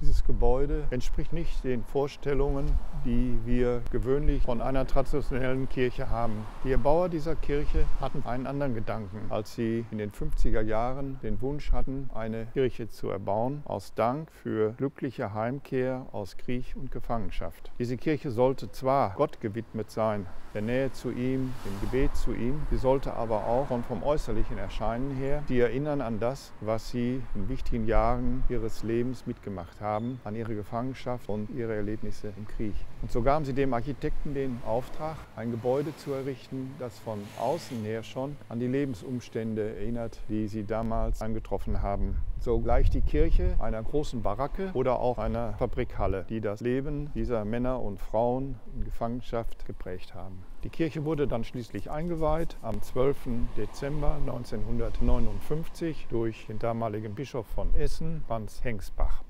Dieses Gebäude entspricht nicht den Vorstellungen, die wir gewöhnlich von einer traditionellen Kirche haben. Die Erbauer dieser Kirche hatten einen anderen Gedanken, als sie in den 50er Jahren den Wunsch hatten, eine Kirche zu erbauen, aus Dank für glückliche Heimkehr aus Krieg und Gefangenschaft. Diese Kirche sollte zwar Gott gewidmet sein, der Nähe zu ihm, dem Gebet zu ihm, sie sollte aber auch von vom äußerlichen Erscheinen her, die erinnern an das, was sie in wichtigen Jahren ihres Lebens mitgemacht haben, an ihre Gefangenschaft und ihre Erlebnisse im Krieg. Und so gaben sie dem Architekten den Auftrag, ein Gebäude zu errichten, das von außen her schon an die Lebensumstände erinnert, die sie damals angetroffen haben. So gleicht die Kirche einer großen Baracke oder auch einer Fabrikhalle, die das Leben dieser Männer und Frauen in Gefangenschaft geprägt haben. Die Kirche wurde dann schließlich eingeweiht am 12. Dezember 1959 durch den damaligen Bischof von Essen, Franz Hengsbach.